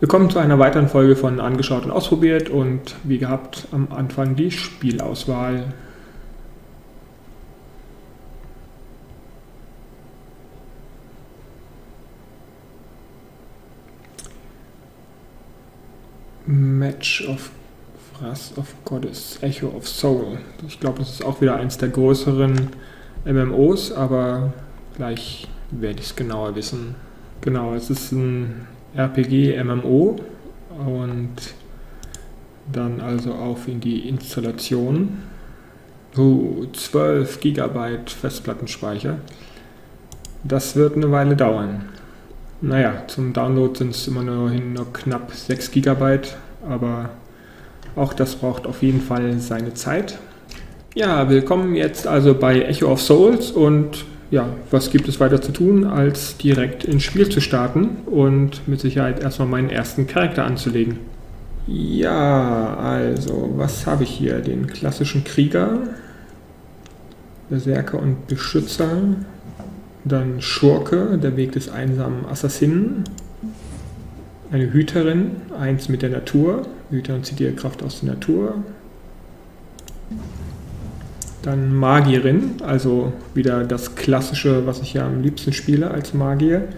Willkommen zu einer weiteren Folge von Angeschaut und Ausprobiert und wie gehabt am Anfang die Spielauswahl. Match of Wrath of Goddess, Echo of Soul. Ich glaube, das ist auch wieder eins der größeren MMOs, aber gleich werde ich es genauer wissen. Genau, es ist ein RPG MMO und dann also auf in die Installation. Uh, 12 GB Festplattenspeicher. Das wird eine Weile dauern. Naja, zum Download sind es immer nur, nur knapp 6 GB, aber auch das braucht auf jeden Fall seine Zeit. Ja, willkommen jetzt also bei Echo of Souls und ja, was gibt es weiter zu tun, als direkt ins Spiel zu starten und mit Sicherheit erstmal meinen ersten Charakter anzulegen. Ja, also, was habe ich hier? Den klassischen Krieger, Berserker und Beschützer, dann Schurke, der Weg des einsamen Assassinen, eine Hüterin, eins mit der Natur, Hüterin zieht ihre Kraft aus der Natur, dann Magierin, also wieder das klassische, was ich ja am liebsten spiele als Magier.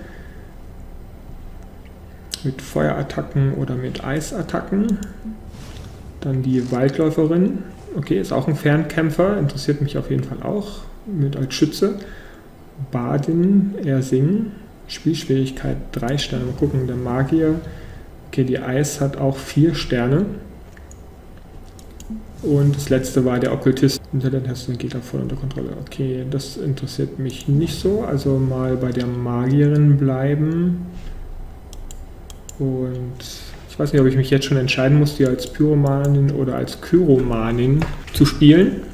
Mit Feuerattacken oder mit Eisattacken. Dann die Waldläuferin. Okay, ist auch ein Fernkämpfer, interessiert mich auf jeden Fall auch. Mit als Schütze. Badin, eher singen. Spielschwierigkeit 3 Sterne. Mal gucken, der Magier. Okay, die Eis hat auch 4 Sterne. Und das letzte war der Okkultist. Internet hast du den Gegner voll unter Kontrolle. Okay, das interessiert mich nicht so. Also mal bei der Magierin bleiben. Und ich weiß nicht, ob ich mich jetzt schon entscheiden muss, die als Pyromanin oder als Kyromanin zu spielen.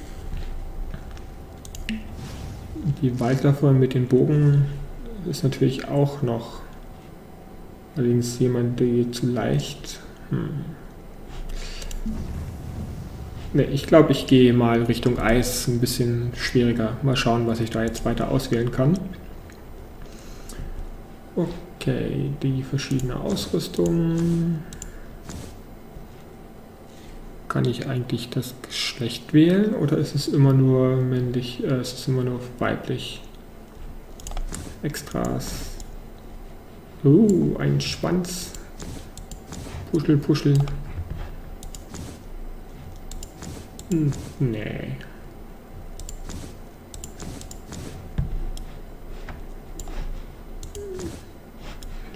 Die Waldläuferin mit den Bogen ist natürlich auch noch allerdings jemand, der zu leicht. Hm. Ne, ich glaube, ich gehe mal Richtung Eis, ein bisschen schwieriger. Mal schauen, was ich da jetzt weiter auswählen kann. Okay, die verschiedene Ausrüstung. Kann ich eigentlich das Geschlecht wählen oder ist es immer nur männlich, äh, ist es immer nur weiblich? Extras. Uh, ein Schwanz. Puschel, puschel. Hm, nee.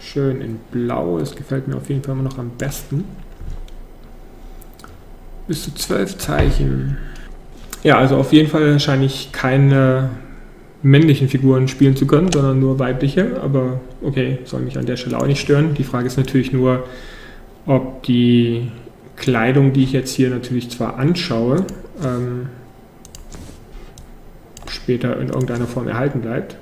Schön in Blau, das gefällt mir auf jeden Fall immer noch am besten. Bis zu zwölf Zeichen. Ja, also auf jeden Fall scheine ich keine männlichen Figuren spielen zu können, sondern nur weibliche. Aber okay, soll mich an der Stelle auch nicht stören. Die Frage ist natürlich nur, ob die Kleidung, die ich jetzt hier natürlich zwar anschaue, ähm, später in irgendeiner Form erhalten bleibt.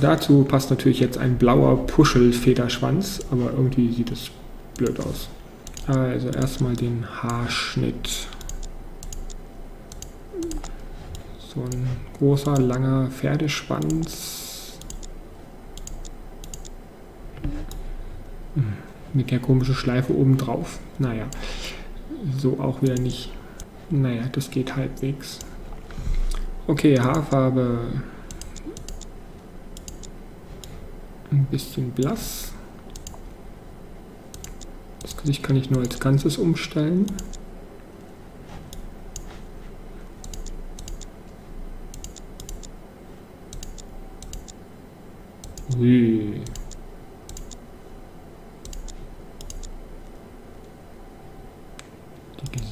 Dazu passt natürlich jetzt ein blauer Puschelfederschwanz, aber irgendwie sieht es blöd aus. Also erstmal den Haarschnitt. So ein großer, langer Pferdeschwanz. Hm mit der komischen Schleife oben drauf. Naja, so auch wieder nicht. Naja, das geht halbwegs. Okay, Haarfarbe ein bisschen blass. Das Gesicht kann ich nur als Ganzes umstellen. Ui.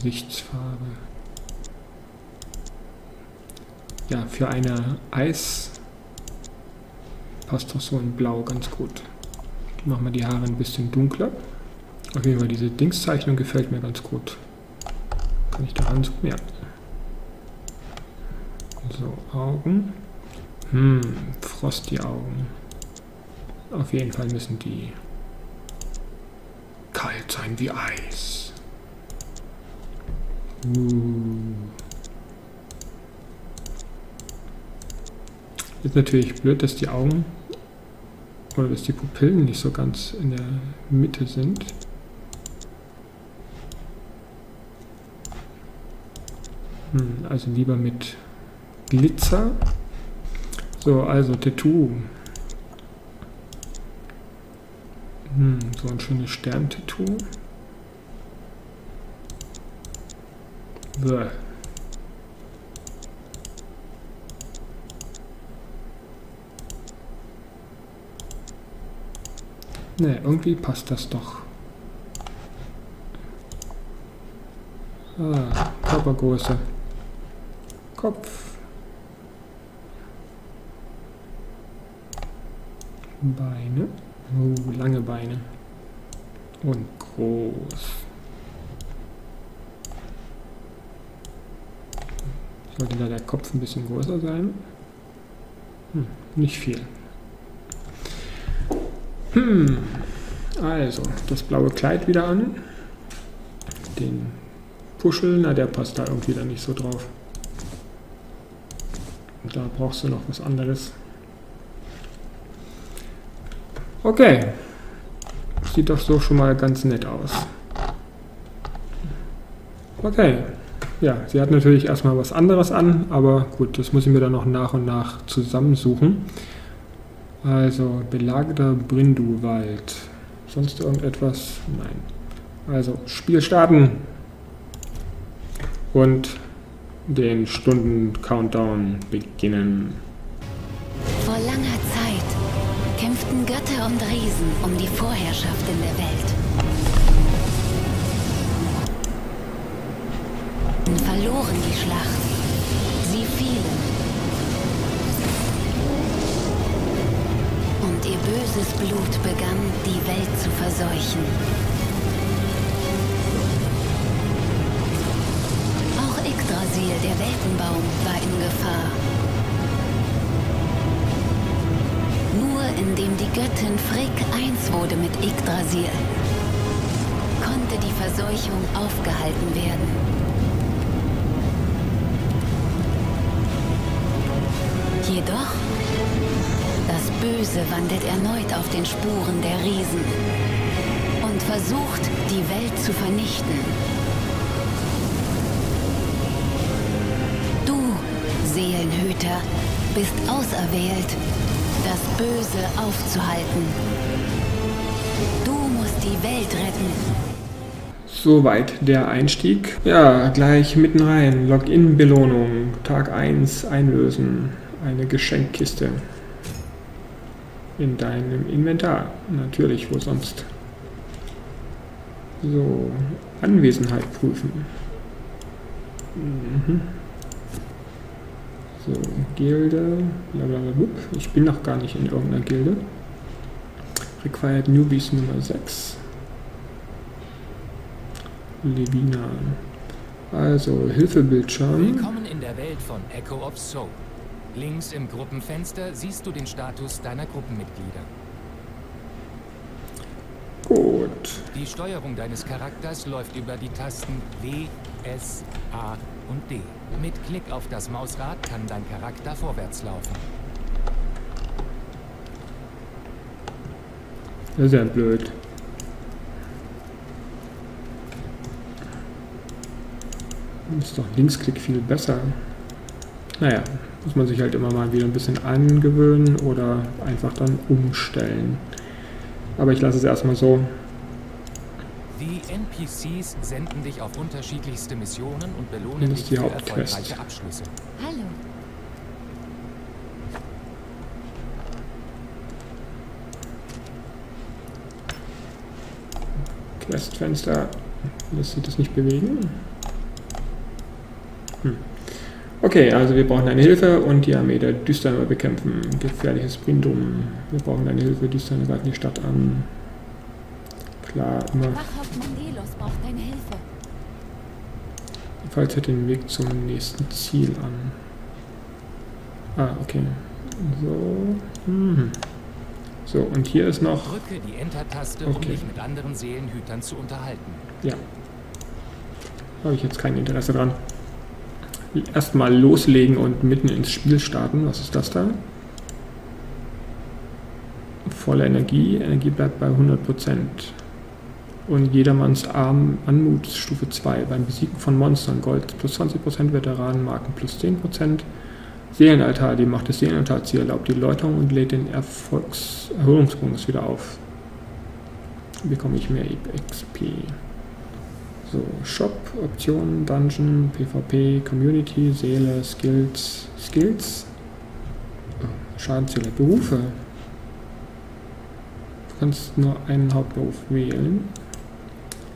Gesichtsfarbe. Ja, für eine Eis passt doch so ein Blau ganz gut. Machen wir die Haare ein bisschen dunkler. Auf jeden Fall, diese Dingszeichnung gefällt mir ganz gut. Kann ich da ranzoomen? Ja. So, Augen. Hm, Frosty-Augen. Auf jeden Fall müssen die kalt sein wie Eis. Uh. Ist natürlich blöd, dass die Augen Oder dass die Pupillen nicht so ganz in der Mitte sind. Hm, also lieber mit Glitzer. So, also Tattoo. Hm, so ein schönes Stern-Tattoo. Ne, irgendwie passt das doch. Ah, Körpergröße. Kopf. Beine. Oh, lange Beine. Und groß. Sollte da der Kopf ein bisschen größer sein? Hm, nicht viel. Hm, also, das blaue Kleid wieder an. Den Puschel, na der passt da irgendwie dann nicht so drauf. Da brauchst du noch was anderes. Okay. Sieht doch so schon mal ganz nett aus. Okay. Ja, sie hat natürlich erstmal was anderes an, aber gut, das muss ich mir dann noch nach und nach zusammensuchen. Also, belagerter Brindu-Wald. Sonst irgendetwas? Nein. Also, Spiel starten. Und den Stunden-Countdown beginnen. Vor langer Zeit kämpften Götter und Riesen um die Vorherrschaft in der Welt. Verloren die Schlacht. Sie fielen. Und ihr böses Blut begann, die Welt zu verseuchen. Auch Yggdrasil, der Weltenbaum, war in Gefahr. Nur indem die Göttin Frigg eins wurde mit Yggdrasil, konnte die Verseuchung aufgehalten werden. Jedoch, das Böse wandelt erneut auf den Spuren der Riesen und versucht, die Welt zu vernichten. Du, Seelenhüter, bist auserwählt, das Böse aufzuhalten. Du musst die Welt retten. Soweit der Einstieg. Ja, gleich mitten rein. Login-Belohnung. Tag 1 einlösen eine Geschenkkiste in deinem Inventar. Natürlich, wo sonst. So, Anwesenheit prüfen. Mhm. So, Gilde, blablabla. Ich bin noch gar nicht in irgendeiner Gilde. Required Newbies Nummer 6. Levina. Also, Hilfebildschirm. Willkommen in der Welt von Echo of Soul. Links im Gruppenfenster siehst du den Status deiner Gruppenmitglieder. Gut. Die Steuerung deines Charakters läuft über die Tasten W, S, A und D. Mit Klick auf das Mausrad kann dein Charakter vorwärts laufen. Das ist ja blöd. Ist doch Linksklick viel besser. Naja, muss man sich halt immer mal wieder ein bisschen angewöhnen oder einfach dann umstellen. Aber ich lasse es erstmal so. Die NPCs senden dich auf unterschiedlichste Missionen und belohnen dich für erfolgreiche Abschlüsse. Hallo. Questfenster lässt sich das nicht bewegen. Hm. Okay, also wir brauchen eine Hilfe und die Armee der Düsterner bekämpfen. Gefährliches Brindum. Wir brauchen eine Hilfe, Düsterner greifen die Stadt an. Klar, immer. Deine. Falls er den Weg zum nächsten Ziel an. Ah, okay. So. Mhm. So, und hier ist noch... Drücke die Enter-Taste, okay. um dich mit anderen Seelenhütern zu unterhalten. Ja. Habe ich jetzt kein Interesse dran erstmal loslegen und mitten ins Spiel starten. Was ist das da? volle Energie. Energie bleibt bei 100%. Und jedermanns Arm Anmut Stufe 2. Beim Besiegen von Monstern Gold plus 20%, Veteranenmarken plus 10%. Seelenaltar, die Macht des Seelenaltarziel erlaubt die Läuterung und lädt den Erfolgs Erholungsbonus wieder auf. Bekomme ich mehr XP. So, Shop, Optionen, Dungeon, PvP, Community, Seele, Skills, Skills, Schadenzähler, Berufe. Du kannst nur einen Hauptberuf wählen.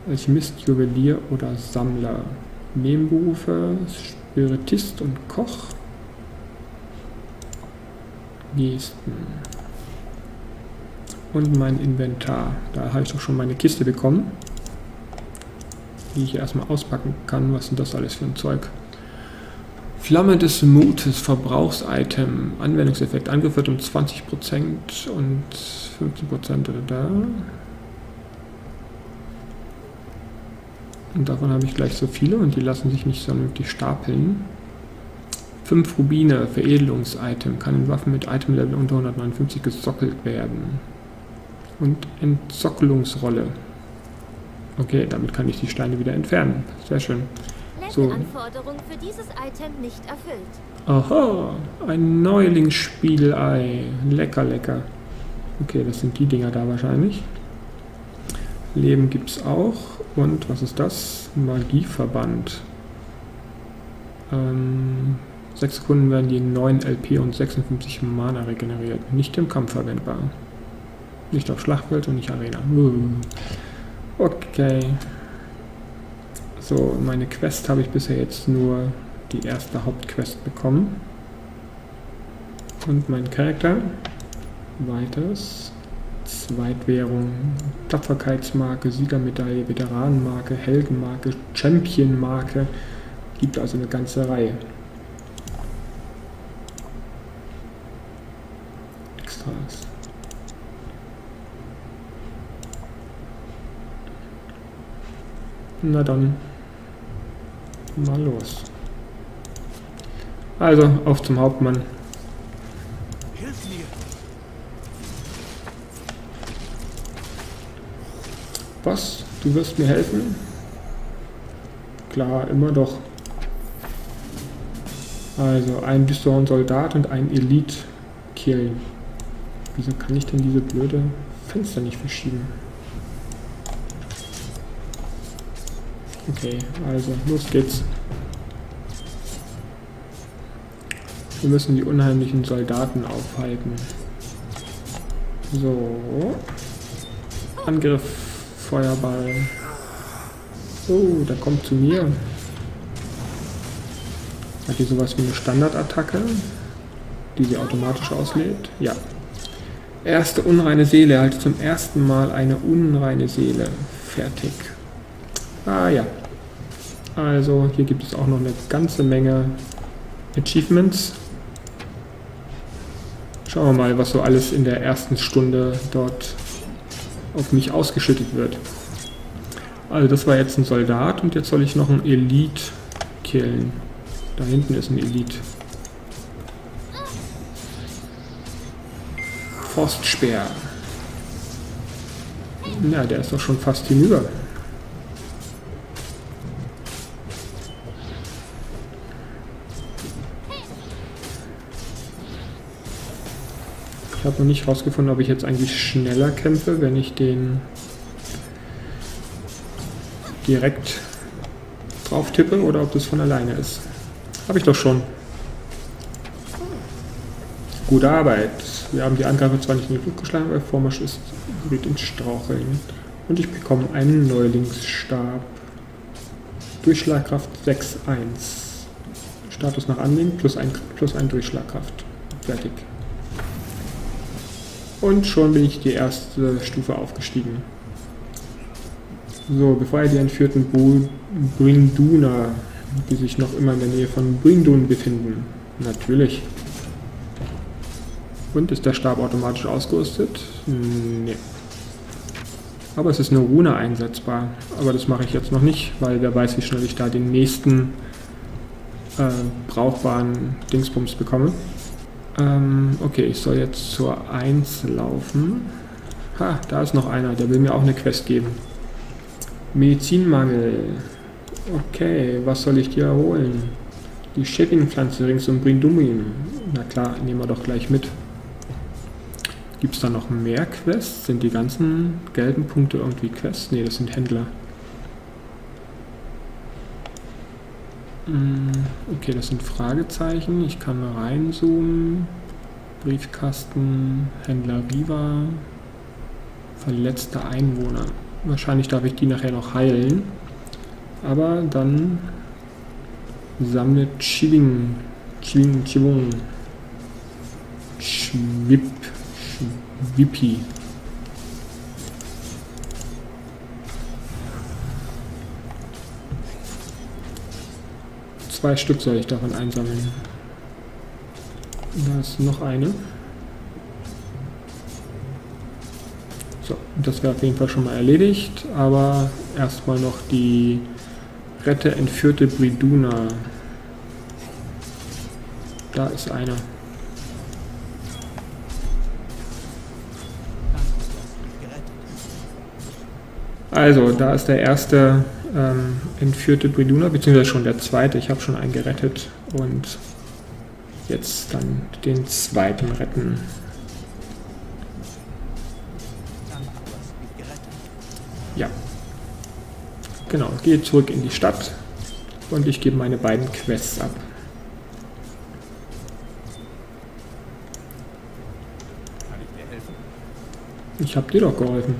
Alchemist, Juwelier oder Sammler. Nebenberufe, Spiritist und Koch. Gesten. Und mein Inventar. Da habe ich doch schon meine Kiste bekommen. Die ich erstmal auspacken kann. Was sind das alles für ein Zeug? Flamme des Mutes, Verbrauchsitem, Anwendungseffekt, Angriff wird um 20% und 15% da. Und davon habe ich gleich so viele und die lassen sich nicht so vernünftig stapeln. 5 Rubine, Veredelungs-Item, kann in Waffen mit Item-Level unter 159 gesockelt werden. Und Entsockelungsrolle. Okay, damit kann ich die Steine wieder entfernen. Sehr schön. So. Anforderung für dieses Item nicht erfüllt. Aha, ein Neulingsspiegelei. Lecker, lecker. Okay, das sind die Dinger da wahrscheinlich. Leben gibt es auch. Und was ist das? Magieverband. Ähm, 6 Sekunden werden die 9 LP und 56 Mana regeneriert. Nicht im Kampf verwendbar. Nicht auf Schlachtfeld und nicht Arena. Okay. So, meine Quest habe ich bisher jetzt nur die erste Hauptquest bekommen. Und mein Charakter. Weiteres. Zweitwährung, Tapferkeitsmarke, Siegermedaille, Veteranenmarke, Heldenmarke, Championmarke. Gibt also eine ganze Reihe. Extras. Na dann, mal los. Also, auf zum Hauptmann. Was? Du wirst mir helfen? Klar, immer doch. Also, ein Bistron Soldat und ein Elite killen. Wieso kann ich denn diese blöde Fenster nicht verschieben? Okay, also, los geht's. Wir müssen die unheimlichen Soldaten aufhalten. So. Angriff Feuerball. Oh, der kommt zu mir. Hat die sowas wie eine Standardattacke, die sie automatisch auslädt? Ja. Erste unreine Seele, halt zum ersten Mal eine unreine Seele. Fertig. Ah ja. Also hier gibt es auch noch eine ganze Menge Achievements. Schauen wir mal, was so alles in der ersten Stunde dort auf mich ausgeschüttet wird. Also das war jetzt ein Soldat und jetzt soll ich noch einen Elite killen. Da hinten ist ein Elite. Forstspeer. Na, der ist doch schon fast hinüber. Ich habe noch nicht herausgefunden, ob ich jetzt eigentlich schneller kämpfe, wenn ich den direkt drauf tippe oder ob das von alleine ist. Habe ich doch schon. Gute Arbeit. Wir haben die Angreifer zwar nicht in die Luft geschlagen, aber Vormarsch ist mit ins Straucheln. Und ich bekomme einen Neulingsstab. Durchschlagkraft 6-1. Status nach Anlegen plus ein, plus ein Durchschlagkraft. Fertig. Und schon bin ich die erste Stufe aufgestiegen. So, befreie die entführten Brinduna, die sich noch immer in der Nähe von Brindun befinden. Natürlich. Und ist der Stab automatisch ausgerüstet? Nee. Aber es ist eine Rune einsetzbar. Aber das mache ich jetzt noch nicht, weil wer weiß, wie schnell ich da den nächsten äh, brauchbaren Dingsbums bekomme. Ähm, okay, ich soll jetzt zur 1 laufen. Ha, da ist noch einer, der will mir auch eine Quest geben. Medizinmangel. Okay, was soll ich dir holen? Die Shaping-Pflanze rings um Brindumim. Na klar, nehmen wir doch gleich mit. Gibt es da noch mehr Quests? Sind die ganzen gelben Punkte irgendwie Quests? Ne, das sind Händler. Okay, das sind Fragezeichen. Ich kann reinzoomen. Briefkasten, Händler Viva, verletzte Einwohner. Wahrscheinlich darf ich die nachher noch heilen. Aber dann sammle Chilling, Chilling, Chibung, Schwip, Schwippi. Zwei Stück soll ich davon einsammeln. Da ist noch eine. So, das wäre auf jeden Fall schon mal erledigt, aber erstmal noch die Rette entführte Briduna. Da ist einer. Also, da ist der erste ähm, entführte Briduna, beziehungsweise schon der zweite. Ich habe schon einen gerettet und jetzt dann den zweiten retten. Ja. Genau, gehe zurück in die Stadt und ich gebe meine beiden Quests ab. Ich habe dir doch geholfen.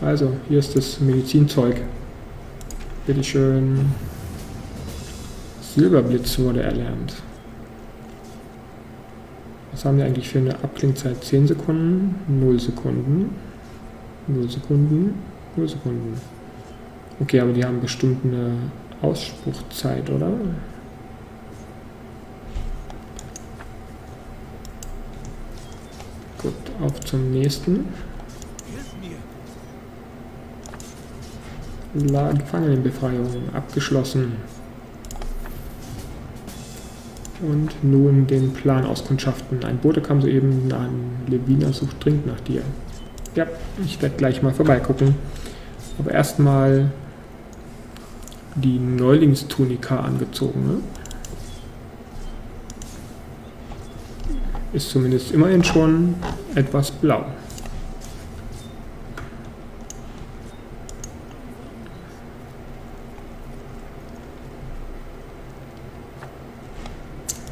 Also, hier ist das Medizinzeug. Bitteschön. Silberblitz wurde erlernt. Was haben wir eigentlich für eine Abklingzeit? 10 Sekunden, 0 Sekunden, 0 Sekunden, 0 Sekunden. Okay, aber die haben bestimmt eine Ausspruchzeit, oder? Gut, auf zum nächsten. Gefangenenbefreiung abgeschlossen. Und nun den Plan auskundschaften. Ein Bote kam soeben an. Levina sucht dringend nach dir. Ja, ich werde gleich mal vorbeigucken. Aber erstmal die Neulingstunika angezogen. Ne? Ist zumindest immerhin schon etwas blau.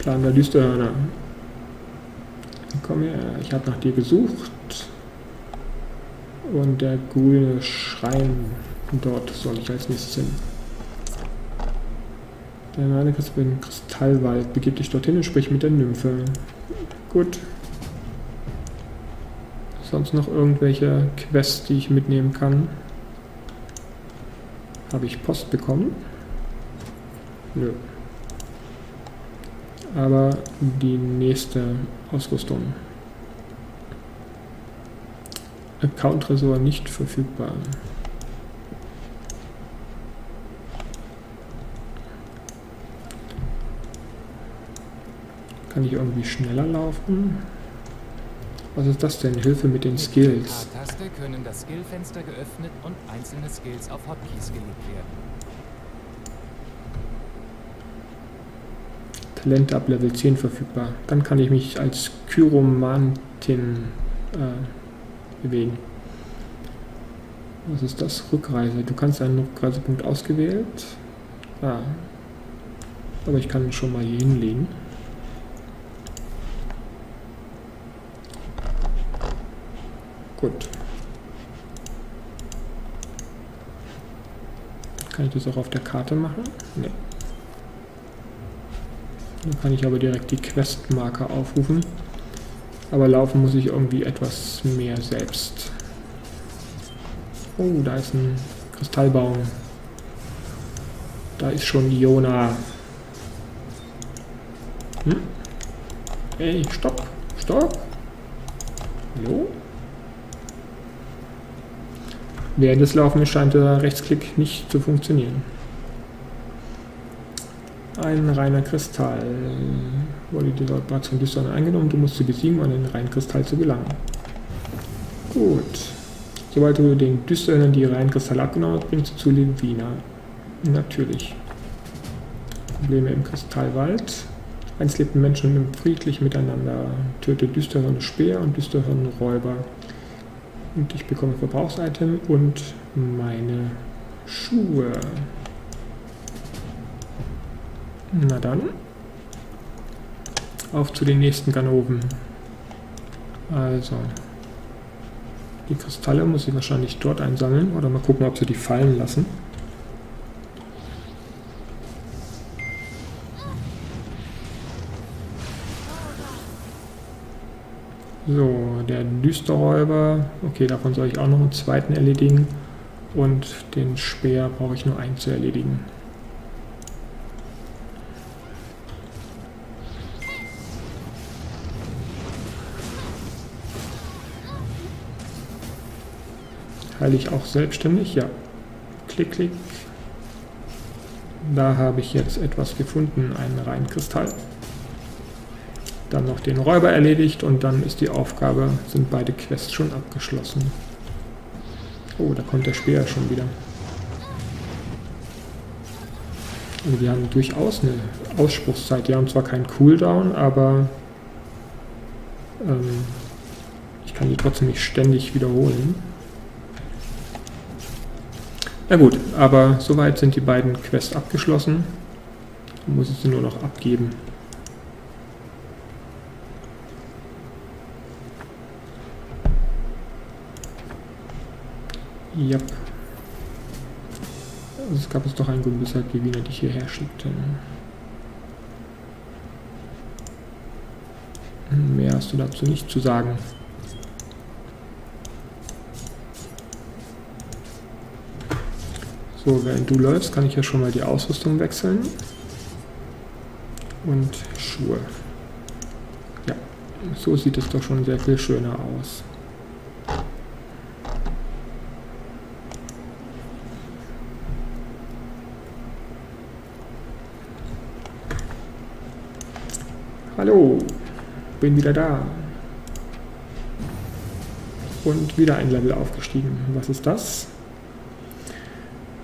Plan der Düsterhörner. Komm her, ich habe nach dir gesucht. Und der grüne Schrein, dort soll ich als nächstes hin. Der Name bin Kristallwald. Begib dich dorthin und sprich mit der Nymphe. Gut. Sonst noch irgendwelche Quests, die ich mitnehmen kann? Habe ich Post bekommen? Nö. Aber die nächste Ausrüstung. Account-Tresor nicht verfügbar. Kann ich irgendwie schneller laufen? Was ist das denn? Hilfe mit den Skills. Mit Taste können das Skillfenster geöffnet und einzelne Skills auf Hotkeys gelegt werden. Talente ab Level 10 verfügbar. Dann kann ich mich als Kyromantin äh, bewegen. Was ist das? Rückreise. Du kannst einen Rückreisepunkt ausgewählt. Ah. Aber ich kann ihn schon mal hier hinlegen. Gut. Kann ich das auch auf der Karte machen? Nee. Dann kann ich aber direkt die Questmarker aufrufen. Aber laufen muss ich irgendwie etwas mehr selbst. Oh, da ist ein Kristallbaum. Da ist schon Iona. Hm? Hey, stopp, stopp. Hallo? Während des Laufens scheint der Rechtsklick nicht zu funktionieren. Ein reiner Kristall. Wurde die Operation Düstern eingenommen, du musst sie besiegen, um an den reinen Kristall zu gelangen. Gut. Sobald du den Düstern die reinen Kristalle abgenommen hast, bringst du zu Levina. Natürlich. Probleme im Kristallwald. Einst lebten Menschen friedlich miteinander. Töte düsteren Speer und düsteren Räuber. Und ich bekomme Verbrauchsitem und meine Schuhe. Na dann. Auf zu den nächsten Ganoven. Also. Die Kristalle muss ich wahrscheinlich dort einsammeln. Oder mal gucken, ob sie die fallen lassen. So, der Düsterräuber. Okay, davon soll ich auch noch einen zweiten erledigen. Und den Speer brauche ich nur einen zu erledigen. Heile ich auch selbstständig? Ja. Klick, klick. Da habe ich jetzt etwas gefunden, einen Reinkristall. Dann noch den Räuber erledigt und dann ist die Aufgabe, sind beide Quests schon abgeschlossen. Oh, da kommt der Speer schon wieder. Also wir haben durchaus eine Ausspruchszeit. Die haben zwar keinen Cooldown, aber ähm, ich kann die trotzdem nicht ständig wiederholen. Na gut, aber soweit sind die beiden Quests abgeschlossen. Ich muss ich sie nur noch abgeben. Yep. Also es gab es doch einen Grund, weshalb die Wiener dich hierher schickten. Mehr hast du dazu nicht zu sagen. So, während du läufst, kann ich ja schon mal die Ausrüstung wechseln. Und Schuhe. Ja, so sieht es doch schon sehr viel schöner aus. Hallo, bin wieder da. Und wieder ein Level aufgestiegen. Was ist das?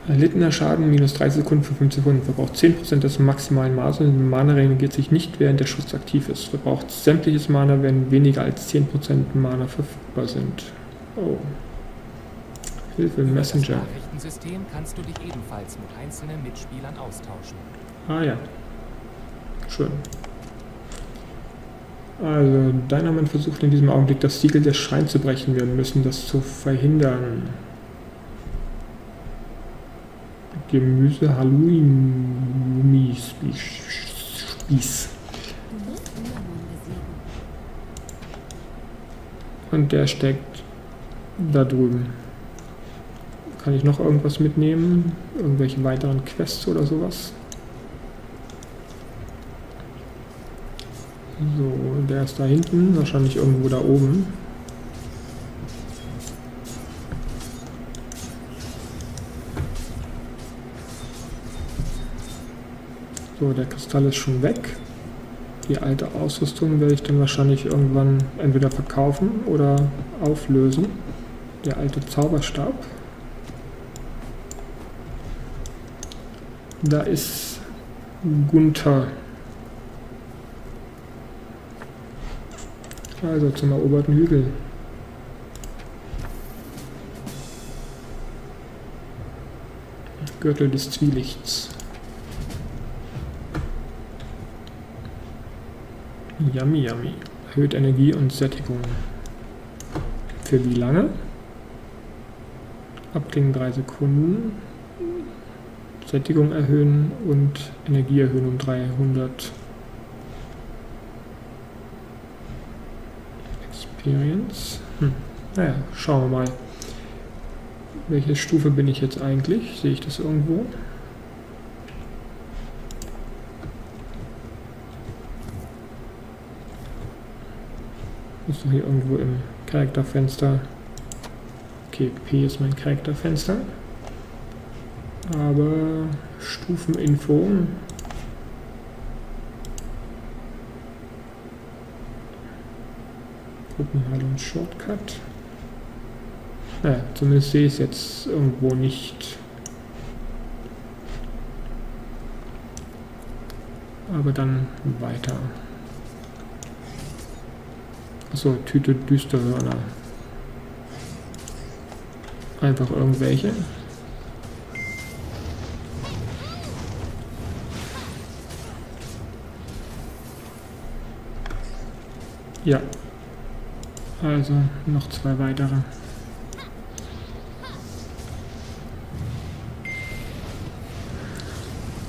Erlittener Schaden minus 30 Sekunden für 5 Sekunden. Verbraucht 10% des maximalen Maßes und Mana reagiert sich nicht, während der Schutz aktiv ist. Verbraucht sämtliches Mana, wenn weniger als 10% Mana verfügbar sind. Oh. Hilfe, Messenger. Das Nachrichtensystem kannst du dich ebenfalls mit einzelnen Mitspielern austauschen. Ah ja. Schön. Also, Dynamite versucht in diesem Augenblick das Siegel des Schreins zu brechen. Wir müssen das zu verhindern. Gemüse Halloumi Spieß. Und der steckt da drüben. Kann ich noch irgendwas mitnehmen? Irgendwelche weiteren Quests oder sowas? So, der ist da hinten, wahrscheinlich irgendwo da oben. Der Kristall ist schon weg. Die alte Ausrüstung werde ich dann wahrscheinlich irgendwann entweder verkaufen oder auflösen. Der alte Zauberstab. Da ist Gunther. Also zum eroberten Hügel. Gürtel des Zwielichts. Yummy, yummy. Erhöht Energie und Sättigung. Für wie lange? Abklingen 3 Sekunden. Sättigung erhöhen und Energie erhöhen um 300. Experience. Hm. Naja, schauen wir mal. Welche Stufe bin ich jetzt eigentlich? Sehe ich das irgendwo? Müssen hier irgendwo im Charakterfenster. Okay, P ist mein Charakterfenster. Aber Stufeninfo. Gruppenhaltung Shortcut. Naja, zumindest sehe ich es jetzt irgendwo nicht. Aber dann weiter. Achso, Tüte Düsterhörner. Einfach irgendwelche. Ja. Also noch zwei weitere.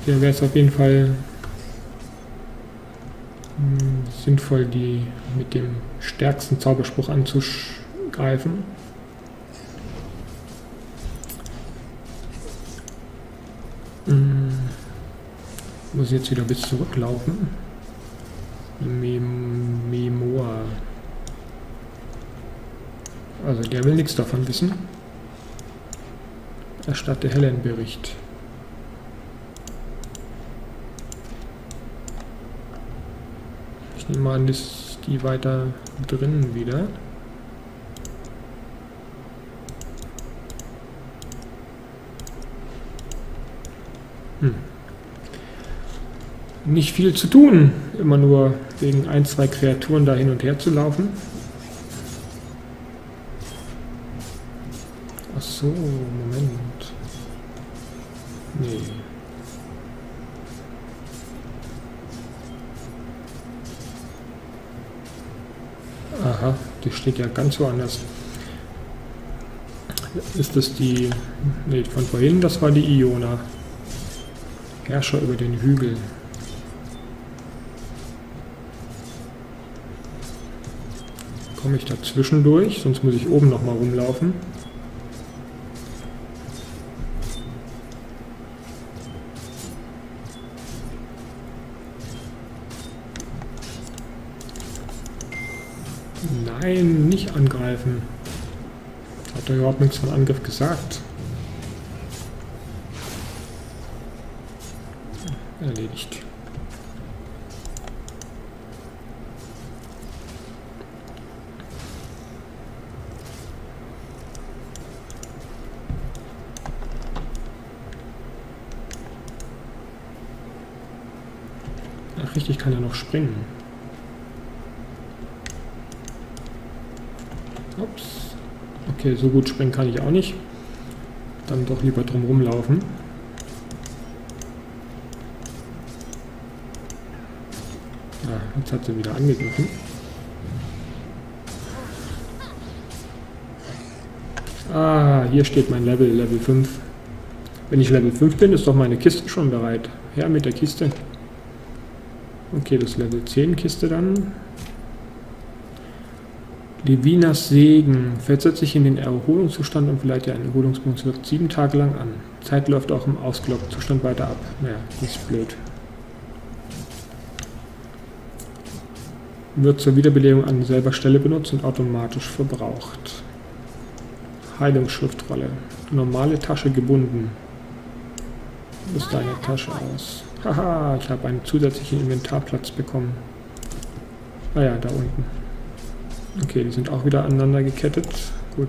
Hier wäre es auf jeden Fall hm, sinnvoll, die mit dem stärksten Zauberspruch anzugreifen. Hm, muss jetzt wieder bis zurücklaufen. Mem Memoir. Also der will nichts davon wissen. Erstatte Helen Bericht. Ich nehme an, ist die weiter drinnen wieder. Hm nicht viel zu tun, immer nur wegen ein, zwei Kreaturen da hin und her zu laufen. Ach so, steht ja ganz woanders. Ist das die... Nee, von vorhin, das war die Iona. Herrscher über den Hügel. komme ich da zwischendurch, sonst muss ich oben nochmal rumlaufen. Hat nichts von Angriff gesagt. Erledigt. richtig, kann er noch springen. Ups. Okay, so gut springen kann ich auch nicht. Dann doch lieber drum rumlaufen. Ja, jetzt hat sie wieder angegriffen. Ah, hier steht mein Level, Level 5. Wenn ich Level 5 bin, ist doch meine Kiste schon bereit. Her mit der Kiste. Okay, das Level 10 Kiste dann. Levinas Segen versetzt sich in den Erholungszustand und verleiht ja einen Erholungsbonus sieben Tage lang an. Zeit läuft auch im Ausgelockten weiter ab. Naja, das ist blöd. Wird zur Wiederbelebung an selber Stelle benutzt und automatisch verbraucht. Heilungsschriftrolle. Normale Tasche gebunden. Ist deine Tasche aus? Haha, ich habe einen zusätzlichen Inventarplatz bekommen. Ah ja, da unten. Okay, die sind auch wieder aneinander gekettet. Gut.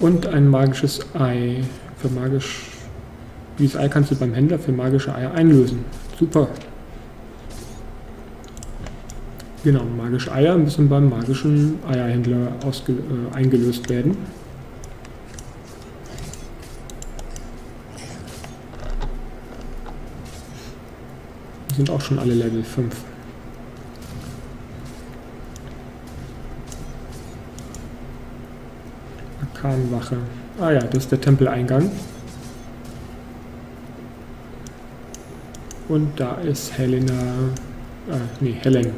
Und ein magisches Ei. Für magisch... Dieses Ei kannst du beim Händler für magische Eier einlösen. Super. Genau, magische Eier müssen beim magischen Eierhändler äh, eingelöst werden. sind auch schon alle Level 5. Arkanwache. Ah ja, das ist der Tempeleingang. Und da ist Helena. Äh, nee, Helen.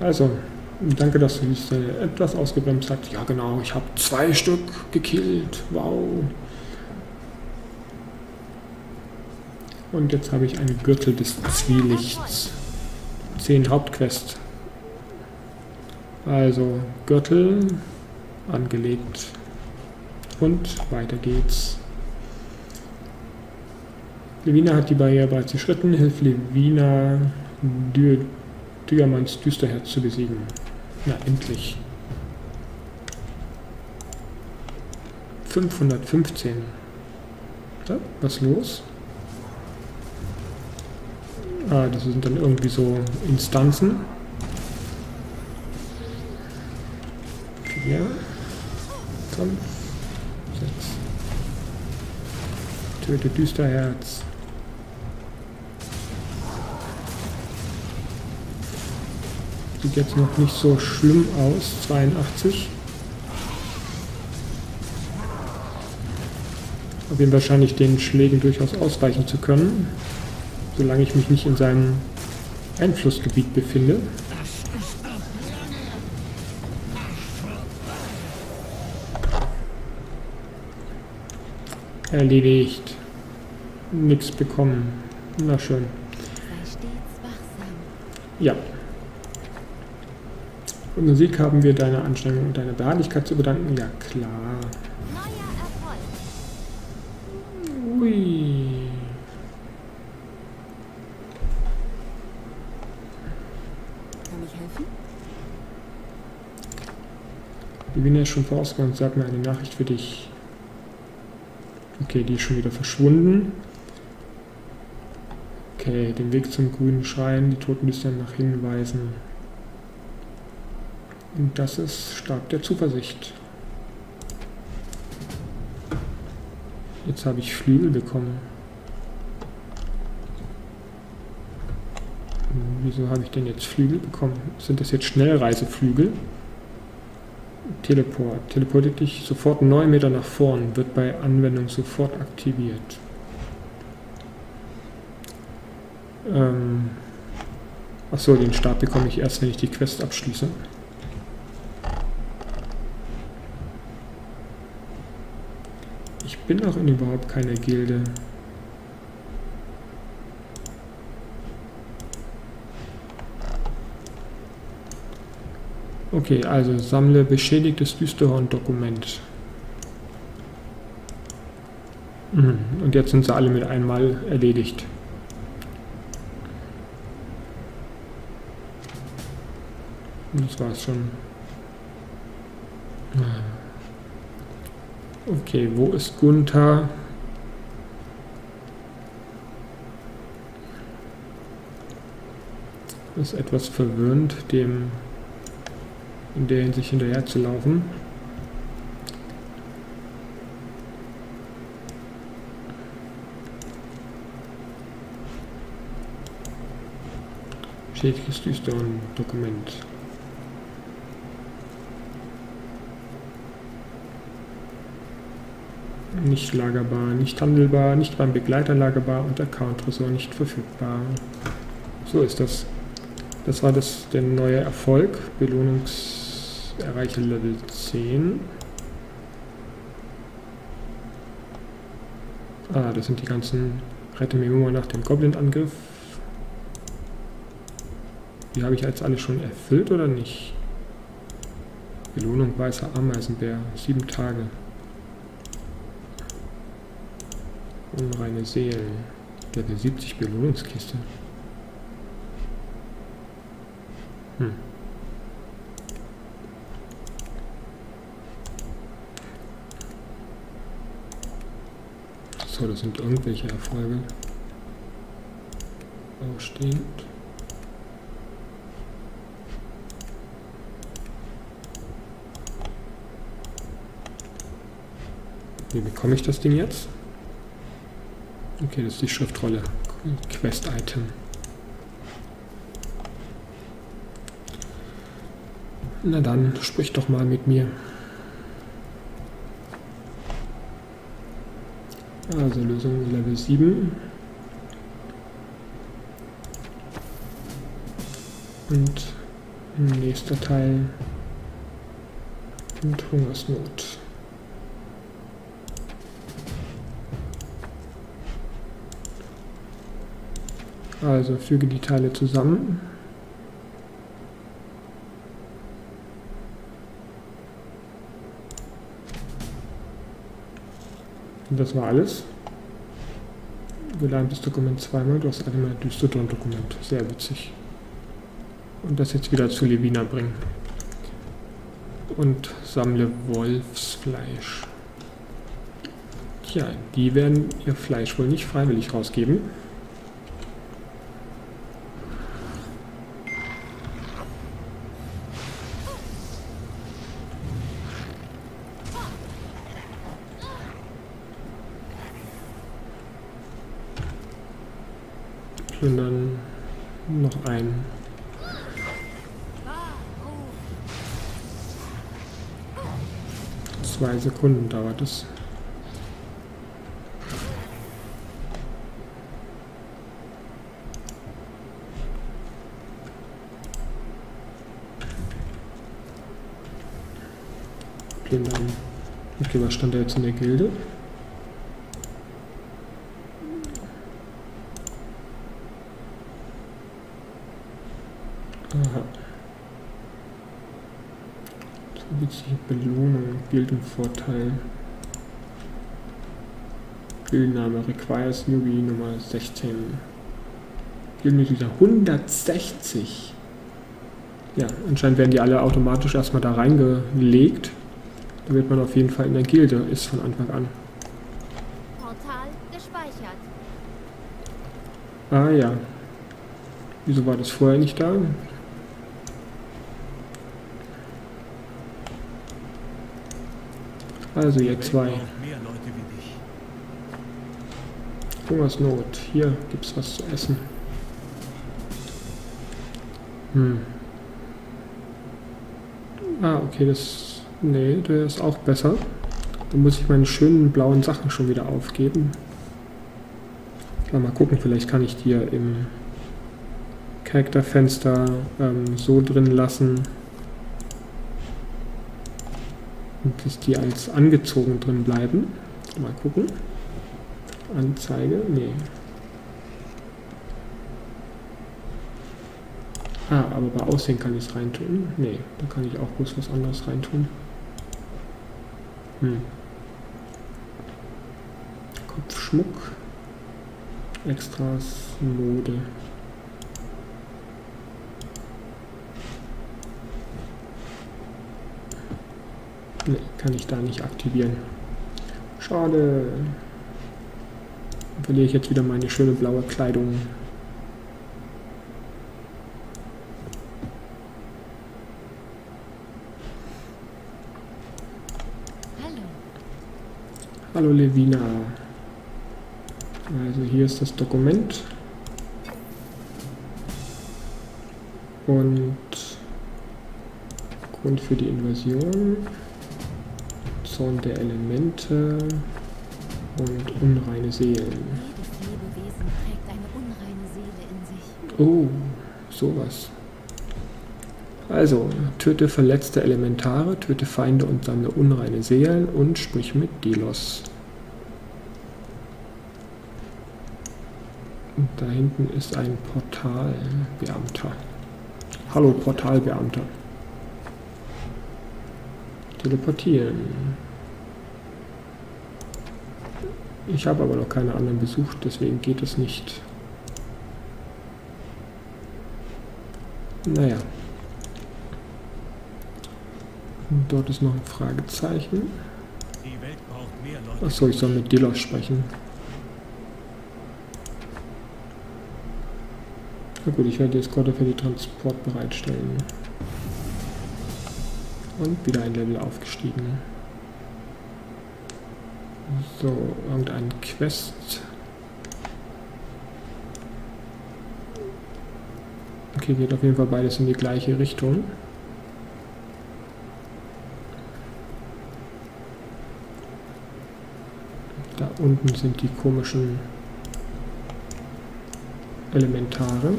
Also, danke, dass du dich etwas ausgebremst hast. Ja, genau, ich habe zwei Stück gekillt. Wow. Und jetzt habe ich einen Gürtel des Zwielichts. 10 Hauptquest. Also Gürtel angelegt. Und weiter geht's. Levina hat die Barriere bereits geschritten. Hilft Levina Dü Diamands Düsterherz zu besiegen. Na, endlich. 515. Ja, was los? Ah, das sind dann irgendwie so Instanzen. Vier, fünf, sechs. Töte Düsterherz. Sieht jetzt noch nicht so schlimm aus. 82. Auf jeden wahrscheinlich den Schlägen durchaus ausweichen zu können, solange ich mich nicht in seinem Einflussgebiet befinde. Erledigt. Nichts bekommen. Na schön. Ja. Und Musik haben wir deine Anstrengung und deine Beharrlichkeit zu bedanken. Ja, klar. Ui. Kann ich helfen? Die Wiener ist schon vorausgegangen. Sag mir eine Nachricht für dich. Okay, die ist schon wieder verschwunden. Okay, den Weg zum grünen Schrein, die Toten müssen nach hinweisen. Und das ist Stab der Zuversicht. Jetzt habe ich Flügel bekommen. Wieso habe ich denn jetzt Flügel bekommen? Sind das jetzt Schnellreiseflügel? Teleport. Teleportiert dich sofort 9 Meter nach vorn. Wird bei Anwendung sofort aktiviert. Ähm Achso, den Stab bekomme ich erst, wenn ich die Quest abschließe. Ich bin noch in überhaupt keiner Gilde. Okay, also sammle beschädigtes Düsterhorn-Dokument. Mhm, Und jetzt sind sie alle mit einmal erledigt. Das war's schon. Okay, wo ist Gunther? Ist etwas verwöhnt, dem in der Hinsicht hinterher zu laufen. Schädliches Düstern-Dokument. Nicht lagerbar, nicht handelbar, nicht beim Begleiter lagerbar und Account-Tresor nicht verfügbar. So ist das. Das war das, der neue Erfolg. Belohnungserreiche Level 10. Ah, das sind die ganzen Rette Memo nach dem Goblin-Angriff. Die habe ich jetzt alle schon erfüllt oder nicht? Belohnung weißer Ameisenbär. Sieben Tage. Unreine Seelen. Level 70 Belohnungskiste. Hm. So, das sind irgendwelche Erfolge. Ausstehend. Wie bekomme ich das Ding jetzt? Okay, das ist die Schriftrolle. Quest-Item. Na dann, sprich doch mal mit mir. Also Lösung Level 7. Und nächster Teil und Hungersnot. Also füge die Teile zusammen. Das war alles. Wir laden das Dokument zweimal, du hast einmal Dystodon-Dokument. Sehr witzig. Und das jetzt wieder zu Levina bringen. Und sammle Wolfsfleisch. Tja, die werden ihr Fleisch wohl nicht freiwillig rausgeben. Und dann noch ein. Zwei Sekunden dauert es. Okay, dann. Okay, was stand da jetzt in der Gilde? Aha. Zusätzliche Belohnung, Gildenvorteil. Gildenname requires Newbie Nummer 16. Gildenmitglieder 160. Ja, anscheinend werden die alle automatisch erstmal da reingelegt. Da wird man auf jeden Fall in der Gilde, ist von Anfang an. Portal gespeichert. Ah ja. Wieso war das vorher nicht da? Also ihr zwei. Hungersnot. Hier gibt's was zu essen. Hm. Ah, okay, das. Nee, der ist auch besser. Dann muss ich meine schönen blauen Sachen schon wieder aufgeben. Mal gucken, vielleicht kann ich die ja im Charakterfenster ähm, so drin lassen. Und dass die als angezogen drin bleiben. Mal gucken. Anzeige? Nee. Ah, aber bei Aussehen kann ich es reintun. Nee, da kann ich auch bloß was anderes reintun. Hm. Kopfschmuck. Extras, Mode. Nee, kann ich da nicht aktivieren. Schade. Dann verliere ich jetzt wieder meine schöne blaue Kleidung. Hallo. Hallo Levina. Also hier ist das Dokument. Und Grund für die Invasion. Zorn der Elemente und unreine Seelen. Oh, sowas. Also, töte verletzte Elementare, töte Feinde und sammle unreine Seelen und sprich mit Delos. Und da hinten ist ein Portalbeamter. Hallo Portalbeamter. Teleportieren. Ich habe aber noch keine anderen besucht, deswegen geht es nicht. Naja. Und dort ist noch ein Fragezeichen. Achso, ich soll mit Delos sprechen. Na gut, ich werde die Eskorte für die Transport bereitstellen. Und wieder ein Level aufgestiegen. So, irgendein Quest. Okay, geht auf jeden Fall beides in die gleiche Richtung. Da unten sind die komischen Elementare.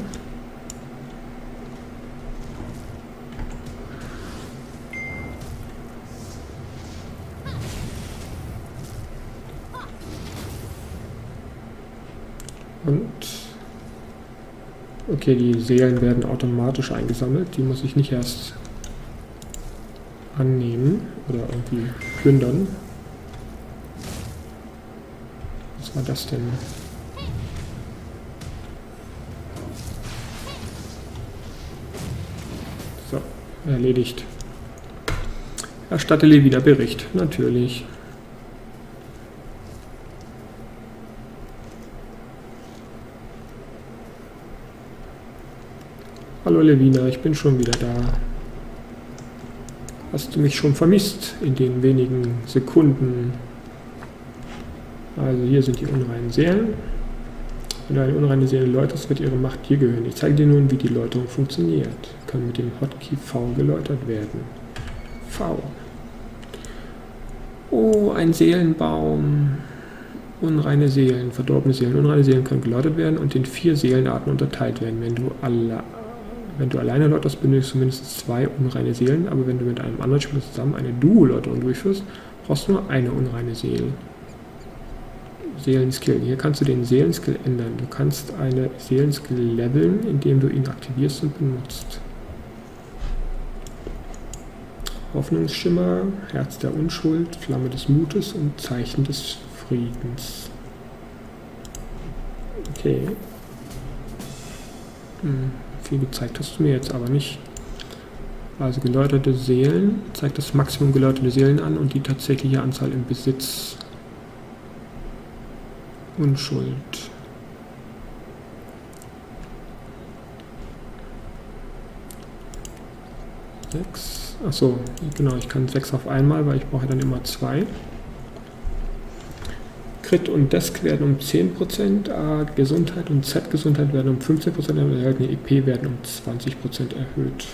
Okay, die Seelen werden automatisch eingesammelt. Die muss ich nicht erst annehmen oder irgendwie plündern. Was war das denn? So, erledigt. Erstatte wieder Bericht, natürlich. Hallo Levina, ich bin schon wieder da. Hast du mich schon vermisst in den wenigen Sekunden? Also hier sind die unreinen Seelen. Wenn du eine unreine Seele läuterst, wird ihre Macht dir gehören. Ich zeige dir nun, wie die Läuterung funktioniert. Kann mit dem Hotkey V geläutert werden. V. Oh, ein Seelenbaum. Unreine Seelen, verdorbene Seelen. Unreine Seelen können geläutert werden und in vier Seelenarten unterteilt werden. Wenn du alle wenn du alleine läuterst, benötigst du mindestens zwei unreine Seelen, aber wenn du mit einem anderen Spieler zusammen eine Duo-Läuterung durchführst, brauchst du nur eine unreine Seele. Seelenskill. Hier kannst du den Seelenskill ändern. Du kannst eine Seelenskill leveln, indem du ihn aktivierst und benutzt. Hoffnungsschimmer, Herz der Unschuld, Flamme des Mutes und Zeichen des Friedens. Okay. Hm. Viel gezeigt hast du mir jetzt aber nicht. Also geläuterte Seelen zeigt das Maximum geläuterte Seelen an und die tatsächliche Anzahl im Besitz. Unschuld. Sechs. Achso, genau, ich kann sechs auf einmal, weil ich brauche dann immer zwei. Crit und Desk werden um 10%, A Gesundheit und Z Gesundheit werden um 15% erhöht, die EP werden um 20% erhöht.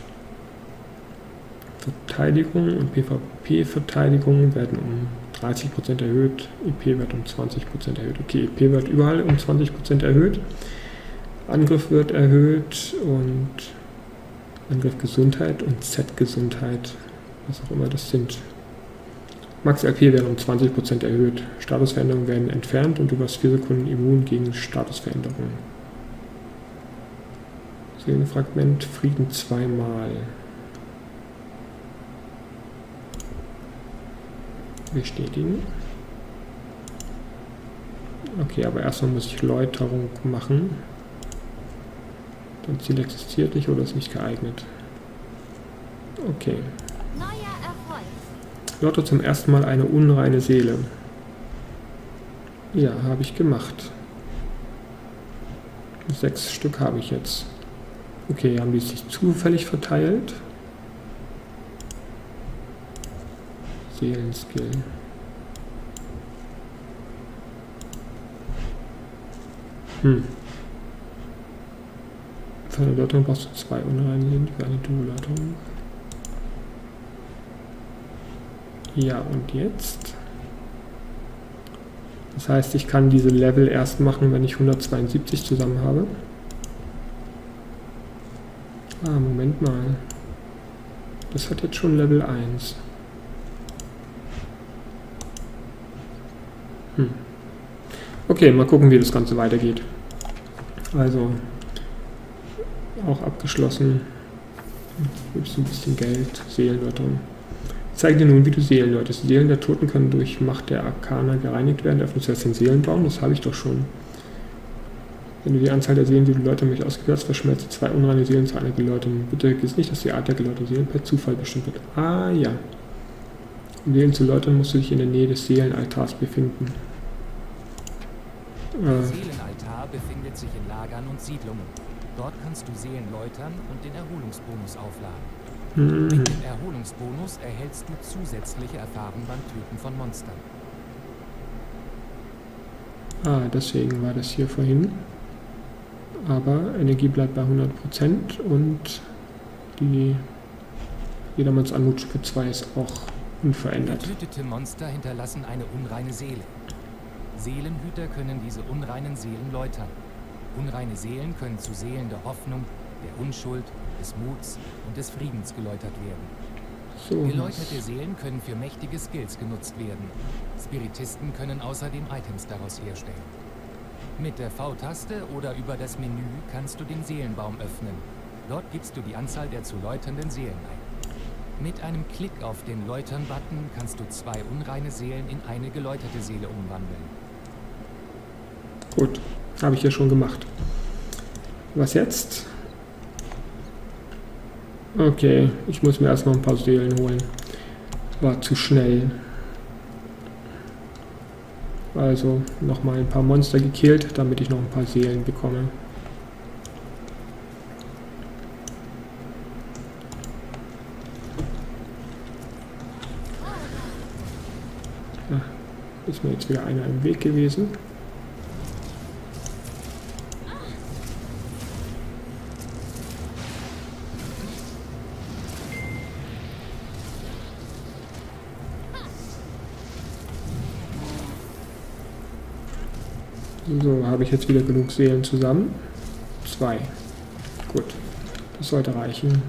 Verteidigung und PvP-Verteidigung werden um 30% erhöht, EP wird um 20% erhöht. Okay, EP wird überall um 20% erhöht. Angriff wird erhöht und Angriff Gesundheit und Z Gesundheit, was auch immer das sind, Max LP werden um 20% erhöht. Statusveränderungen werden entfernt und du wirst 4 Sekunden immun gegen Statusveränderungen. Seelenfragment, Frieden zweimal. Bestätigen. Okay, aber erstmal muss ich Läuterung machen. Dein Ziel existiert nicht oder ist nicht geeignet. Okay. Lotte zum ersten Mal eine unreine Seele. Ja, habe ich gemacht. Sechs Stück habe ich jetzt. Okay, haben die sich zufällig verteilt? Seelenskill. Hm. Für eine Lottung brauchst du zwei unreine Seelen, für eine Duo-Lottung. Ja, und jetzt? Das heißt, ich kann diese Level erst machen, wenn ich 172 zusammen habe. Ah, Moment mal. Das hat jetzt schon Level 1. Hm. Okay, mal gucken, wie das Ganze weitergeht. Also, auch abgeschlossen. Gibt es ein bisschen Geld, Seelenlotterung. Zeige dir nun, wie du Seelen läutest. Die Seelen der Toten können durch Macht der Arkana gereinigt werden. Öffnest du jetzt den Seelenbaum? Das habe ich doch schon. Wenn du die Anzahl der Seelen, die du läutern mich ausgehört hast, verschmelzt zwei unreine Seelen zu einer geläuterten. Bitte vergiss nicht, dass die Art der geläuterten Seelen per Zufall bestimmt wird. Ah ja. Um Seelen zu läutern, musst du dich in der Nähe des Seelenaltars befinden. Der äh. Seelenaltar befindet sich in Lagern und Siedlungen. Dort kannst du Seelen läutern und den Erholungsbonus aufladen. Mit dem Erholungsbonus erhältst du zusätzliche Erfahrung beim Töten von Monstern. Ah, deswegen war das hier vorhin. Aber Energie bleibt bei 100% und die Jedermanns Anmutstufe 2 ist auch unverändert. Getötete Monster hinterlassen eine unreine Seele. Seelenhüter können diese unreinen Seelen läutern. Unreine Seelen können zu Seelen der Hoffnung, der Unschuld, des Muts und des Friedens geläutert werden. Geläuterte Seelen können für mächtige Skills genutzt werden. Spiritisten können außerdem Items daraus herstellen. Mit der V-Taste oder über das Menü kannst du den Seelenbaum öffnen. Dort gibst du die Anzahl der zu läuternden Seelen ein. Mit einem Klick auf den Läutern-Button kannst du zwei unreine Seelen in eine geläuterte Seele umwandeln. Gut, habe ich ja schon gemacht. Was jetzt? Okay, ich muss mir erst noch ein paar Seelen holen. War zu schnell. Also nochmal ein paar Monster gekillt, damit ich noch ein paar Seelen bekomme. Ja, ist mir jetzt wieder einer im Weg gewesen. So, habe ich jetzt wieder genug Seelen zusammen. Zwei. Gut. Das sollte reichen.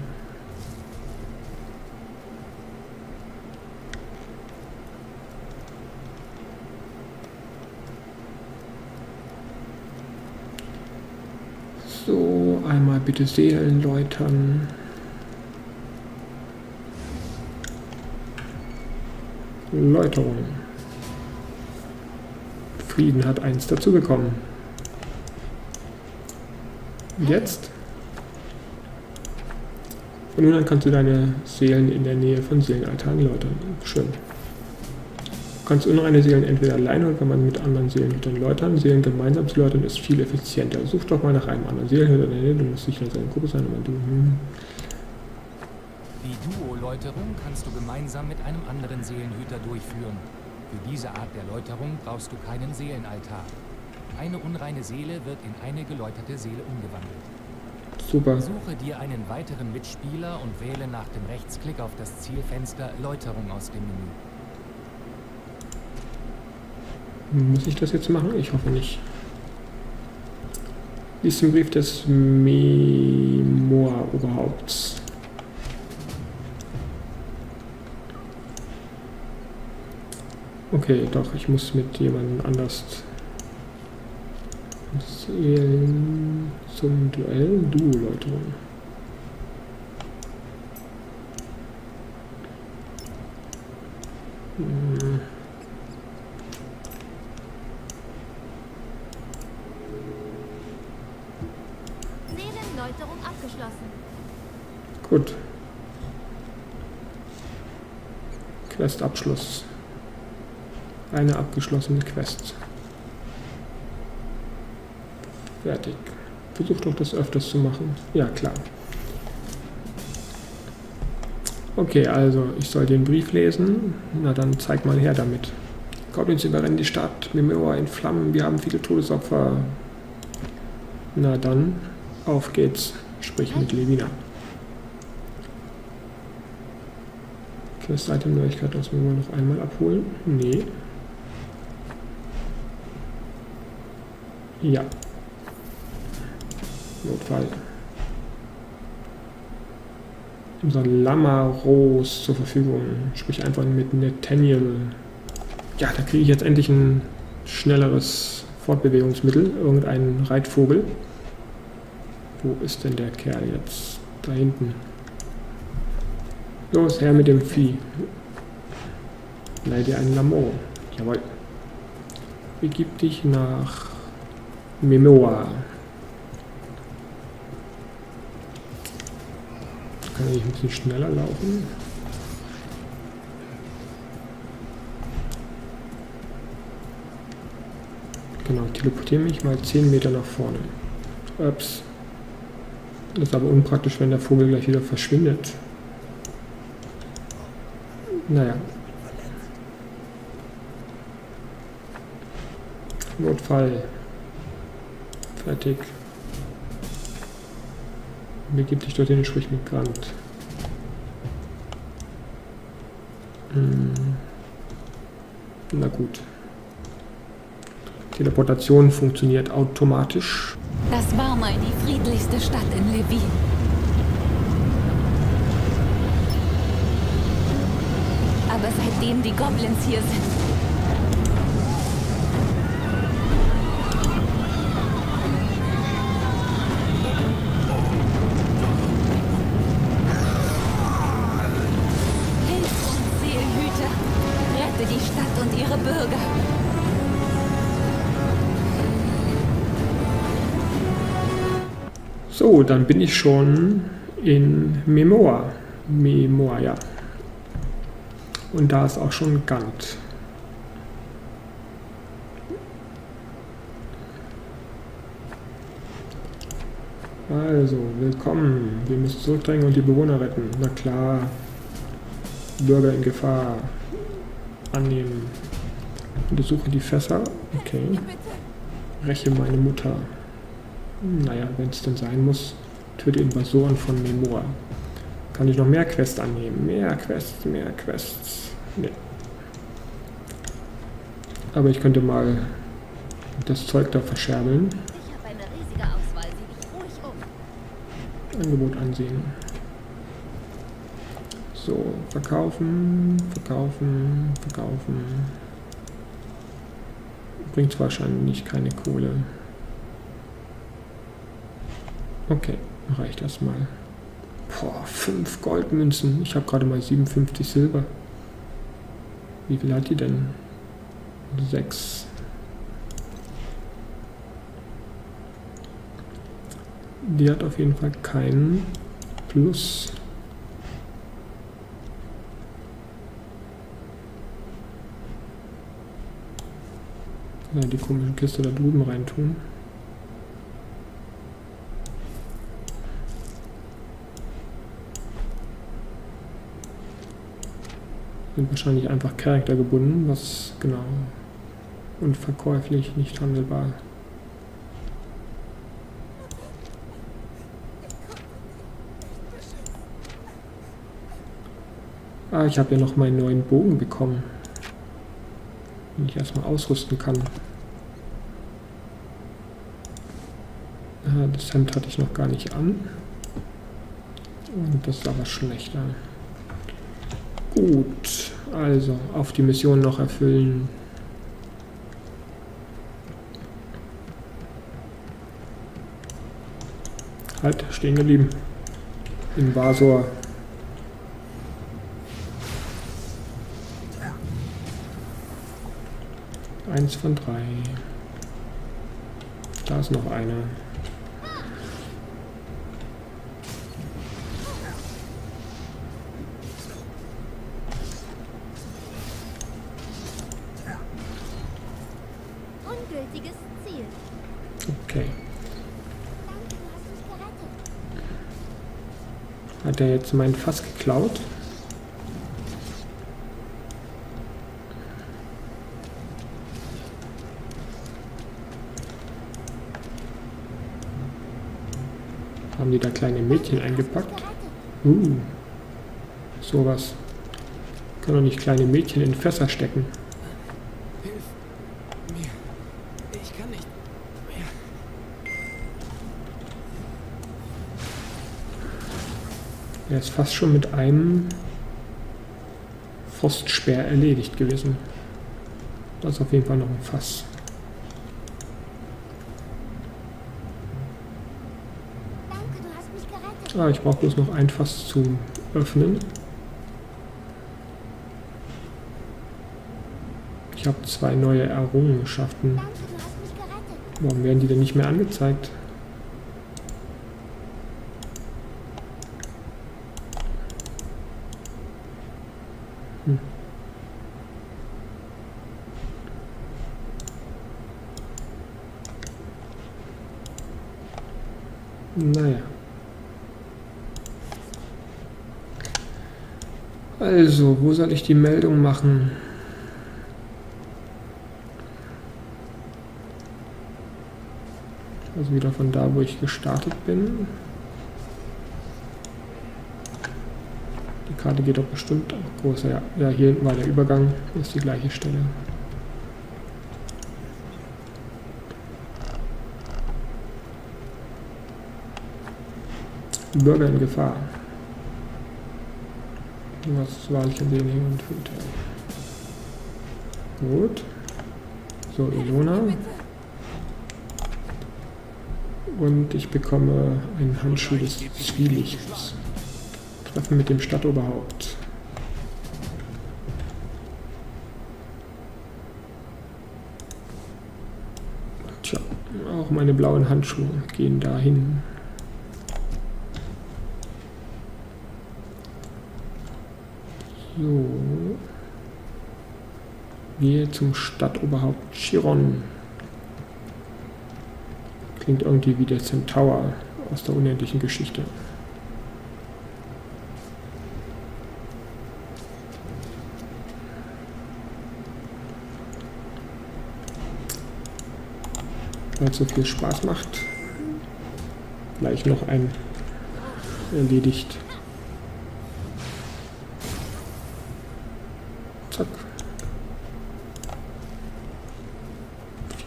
So, einmal bitte Seelen läutern. Läuterung. Frieden hat eins dazu bekommen. Jetzt? Und nun kannst du deine Seelen in der Nähe von Seelenaltaren läutern. Schön. Du kannst unreine Seelen entweder alleine oder wenn man mit anderen Seelenhütern läutern. Seelen gemeinsam zu läutern ist viel effizienter. Such doch mal nach einem anderen Seelenhüter in der Nähe. Du musst sicher in seiner Gruppe sein, aber du... Hm. Die Duo-Läuterung kannst du gemeinsam mit einem anderen Seelenhüter durchführen. Für diese Art der Läuterung brauchst du keinen Seelenaltar. Eine unreine Seele wird in eine geläuterte Seele umgewandelt. Super. Suche dir einen weiteren Mitspieler und wähle nach dem Rechtsklick auf das Zielfenster Läuterung aus dem Menü. Muss ich das jetzt machen? Ich hoffe nicht. Lies den Brief des Memoir-Oberhaupts. Okay, doch, ich muss mit jemandem anders zählen zum Duell. Du. Hm. Seelenläuterung abgeschlossen. Gut. Questabschluss. Eine abgeschlossene Quest. Fertig. Versuch doch das öfters zu machen. Ja, klar. Okay, also ich soll den Brief lesen. Na dann zeig mal her damit. Goblins überrennen die Stadt, Mimura in Flammen, wir haben viele Todesopfer. Na dann, auf geht's. Sprich mit Levina. Quest-Item-Neuigkeit, das wir noch einmal abholen. Nee. Ja. Notfall. Unser Lamaros zur Verfügung. Sprich einfach mit Nathaniel. Ja, da kriege ich jetzt endlich ein schnelleres Fortbewegungsmittel. Irgendein Reitvogel. Wo ist denn der Kerl jetzt? Da hinten. Los, her mit dem Vieh. Leih dir einen Lamo. Jawohl. Begib dich nach Memoa. Kann ich ein bisschen schneller laufen? Genau, teleportiere mich mal 10 Meter nach vorne. Ups. Das ist aber unpraktisch, wenn der Vogel gleich wieder verschwindet. Naja. Notfall. Fertig. Begib dich dorthin sprich mit Grant. Hm. Na gut. Teleportation funktioniert automatisch. Das war mal die friedlichste Stadt in Levin. Aber seitdem die Goblins hier sind, Dann bin ich schon in Memoa. Memoa, ja. Und da ist auch schon Gant. Also, willkommen. Wir müssen zurückdrängen und die Bewohner retten. Na klar. Bürger in Gefahr. Annehmen. Untersuche die Fässer. Okay. Räche meine Mutter. Naja, wenn es denn sein muss. Töte Invasoren von Memoa. Kann ich noch mehr Quests annehmen? Mehr Quests, mehr Quests. Nee. Aber ich könnte mal das Zeug da verscherbeln. Um. Angebot ansehen. So, verkaufen, verkaufen, verkaufen. Bringt wahrscheinlich keine Kohle. Okay, reicht das mal. Boah, 5 Goldmünzen. Ich habe gerade mal 57 Silber. Wie viel hat die denn? 6. Die hat auf jeden Fall keinen Plus. Ja, die komische Kiste da drüben reintun. Sind wahrscheinlich einfach Charakter gebunden, was genau unverkäuflich, nicht handelbar. Ah, ich habe ja noch meinen neuen Bogen bekommen. Den ich erstmal ausrüsten kann. Ah, das Hemd hatte ich noch gar nicht an. Und das ist aber schlechter. Gut, also auf die Mission noch erfüllen. Halt, stehen geblieben. Invasor. Eins von drei. Da ist noch einer. Jetzt mein Fass geklaut? Haben die da kleine Mädchen eingepackt? Uh, sowas. Kann doch nicht kleine Mädchen in Fässer stecken. Hilf mir. Ich kann nicht mehr. Ist fast schon mit einem Frostspeer erledigt gewesen. Das ist auf jeden Fall noch ein Fass. Ah, ich brauche bloß noch ein Fass zum Öffnen. Ich habe zwei neue Errungenschaften. Warum werden die denn nicht mehr angezeigt? Naja. Also, wo soll ich die Meldung machen? Also wieder von da, wo ich gestartet bin. Die Karte geht doch bestimmt auch größer. Ja, ja hier hinten war der Übergang. Ist die gleiche Stelle. Bürger in Gefahr. Was war ich in den Hin und Hüte? Gut. So, Ilona. Und ich bekomme einen Handschuh des Zwielichts. Treffen mit dem Stadtoberhaupt. Tja, auch meine blauen Handschuhe gehen dahin. So. Gehe zum Stadtoberhaupt Chiron. Klingt irgendwie wie der Centaur aus der unendlichen Geschichte. Weil es so viel Spaß macht. Gleich noch ein erledigt. Zack.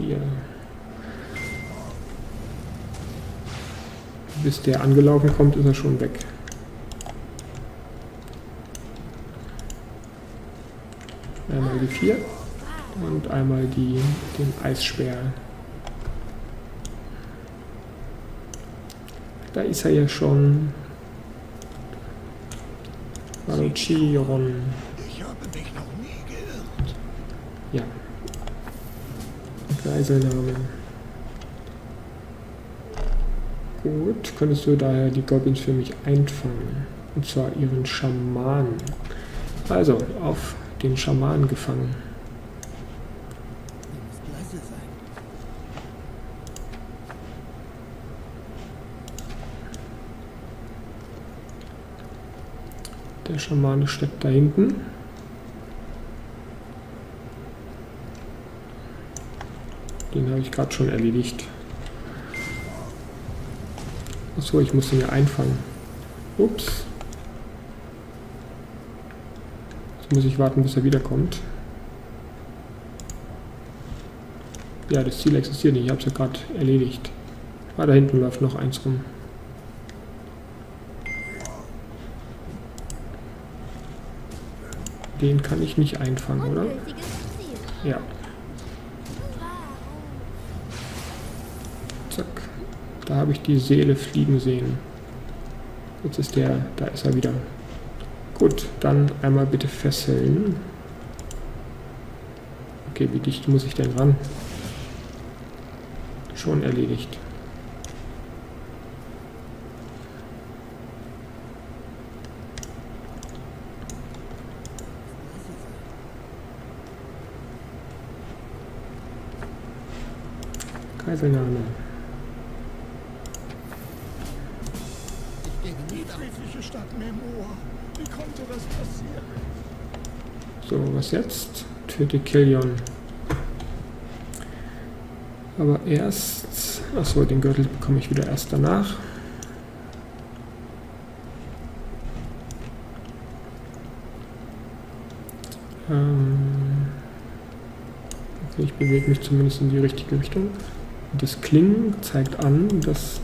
Vier. Bis der angelaufen kommt, ist er schon weg. Einmal die vier und einmal die, den Eisspeer. Da ist er ja schon. Hallo Chiron. Ich habe mich noch nie geirrt. Ja. Geiselnahme. Gut, könntest du daher die Goblins für mich einfangen. Und zwar ihren Schamanen. Also, auf den Schamanen gefangen. Der Schamane steckt da hinten. Den habe ich gerade schon erledigt. Achso, ich muss ihn ja einfangen. Ups. Jetzt muss ich warten, bis er wiederkommt. Ja, das Ziel existiert nicht. Ich habe es ja gerade erledigt. Ah, da hinten läuft noch eins rum. Den kann ich nicht einfangen, oder? Ja. Zack. Da habe ich die Seele fliegen sehen. Jetzt ist der, da ist er wieder. Gut, dann einmal bitte fesseln. Okay, wie dicht muss ich denn ran? Schon erledigt. Geiselnahme. Stadt Memor. Wie konnte das passieren? So, was jetzt? Töte Killion. Aber erst. Achso, den Gürtel bekomme ich wieder erst danach. Ähm okay, ich bewege mich zumindest in die richtige Richtung. Das Klingen zeigt an, dass.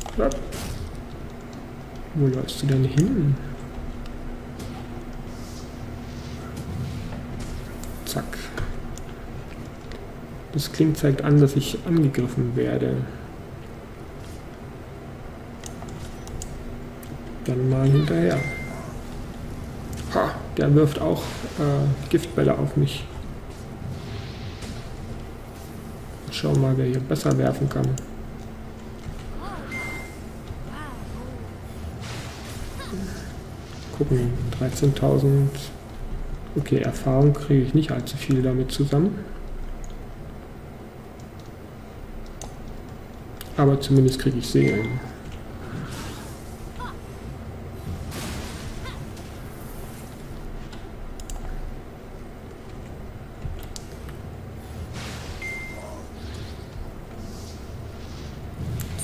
Wo läufst du denn hin? Zack. Das klingt zeigt an, dass ich angegriffen werde. Dann mal hinterher. Ha, der wirft auch äh, Giftbälle auf mich. Schau mal, wer hier besser werfen kann. Gucken, 13.000. Okay, Erfahrung kriege ich nicht allzu viel damit zusammen. Aber zumindest kriege ich Seelen.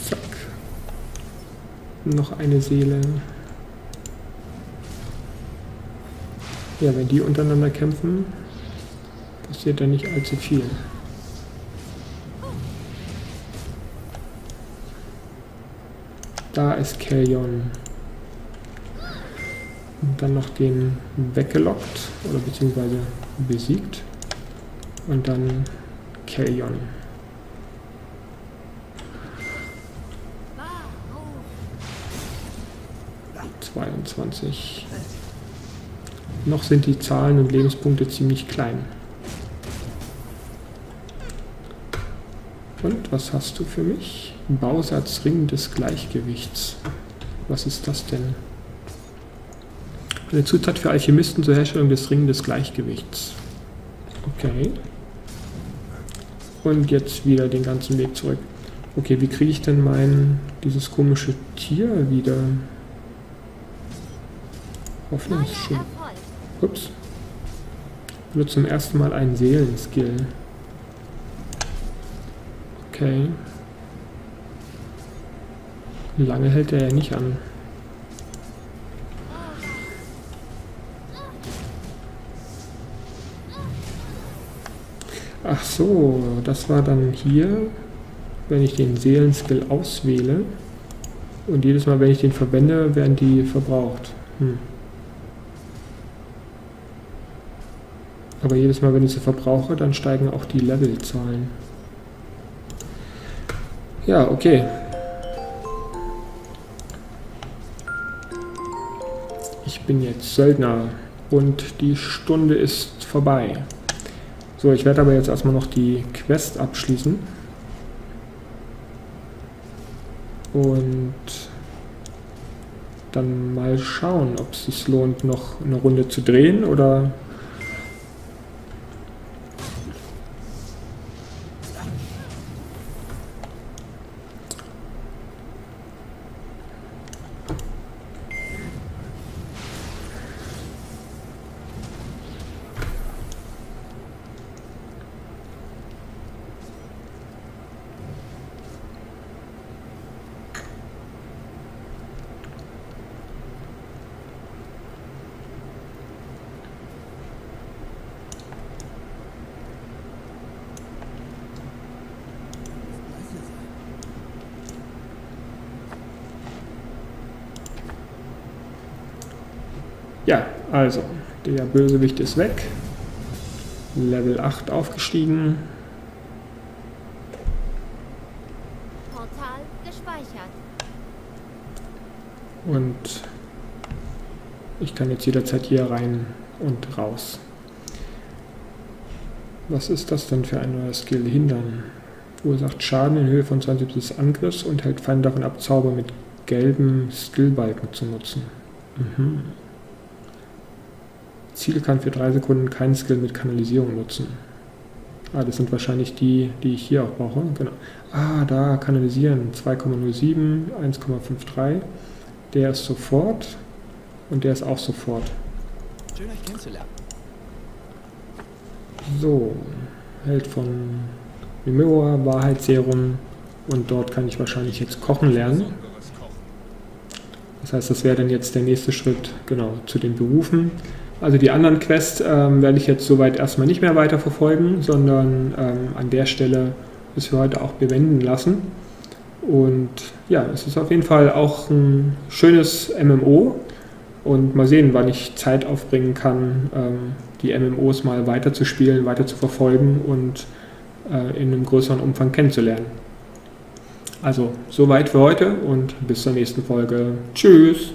Zack. Noch eine Seele. Ja, wenn die untereinander kämpfen, passiert da nicht allzu viel. Da ist Kellion. Und dann noch den weggelockt oder beziehungsweise besiegt. Und dann Kellion. Zweiundzwanzig. Noch sind die Zahlen und Lebenspunkte ziemlich klein. Und was hast du für mich? Bausatz Ring des Gleichgewichts. Was ist das denn? Eine Zutat für Alchemisten zur Herstellung des Ringen des Gleichgewichts. Okay. Und jetzt wieder den ganzen Weg zurück. Okay, wie kriege ich denn mein, dieses komische Tier wieder? Neuer Hoffnungsschön. Erfolg. Ups. Nur zum ersten Mal einen Seelenskill. Okay. Lange hält er ja nicht an. Ach so, das war dann hier, wenn ich den Seelenskill auswähle. Und jedes Mal, wenn ich den verwende, werden die verbraucht. Hm. Aber jedes Mal, wenn ich sie verbrauche, dann steigen auch die Levelzahlen. Ja, okay. Ich bin jetzt Söldner und die Stunde ist vorbei. So, ich werde aber jetzt erstmal noch die Quest abschließen. Und dann mal schauen, ob es sich lohnt, noch eine Runde zu drehen oder Ja, also, der Bösewicht ist weg. Level 8 aufgestiegen. Portal gespeichert. Und ich kann jetzt jederzeit hier rein und raus. Was ist das denn für ein neuer Skill? Hindern. Verursacht Schaden in Höhe von 20 des Angriffs und hält Feinde davon ab, Zauber mit gelben Skillbalken zu nutzen. Mhm. Ziel kann für drei Sekunden keinen Skill mit Kanalisierung nutzen. Ah, das sind wahrscheinlich die, die ich hier auch brauche. Genau. Ah, da kanalisieren. 2,07, 1,53. Der ist sofort. Und der ist auch sofort. Schön euch kennenzulernen. So. Hält von Mimura, Wahrheitsserum. Und dort kann ich wahrscheinlich jetzt kochen lernen. Das heißt, das wäre dann jetzt der nächste Schritt, genau, zu den Berufen. Also die anderen Quests ähm, werde ich jetzt soweit erstmal nicht mehr weiter verfolgen, sondern ähm, an der Stelle es für heute auch bewenden lassen. Und ja, es ist auf jeden Fall auch ein schönes MMO und mal sehen, wann ich Zeit aufbringen kann, ähm, die MMOs mal weiter zu spielen, weiter zu verfolgen und äh, in einem größeren Umfang kennenzulernen. Also soweit für heute und bis zur nächsten Folge. Tschüss!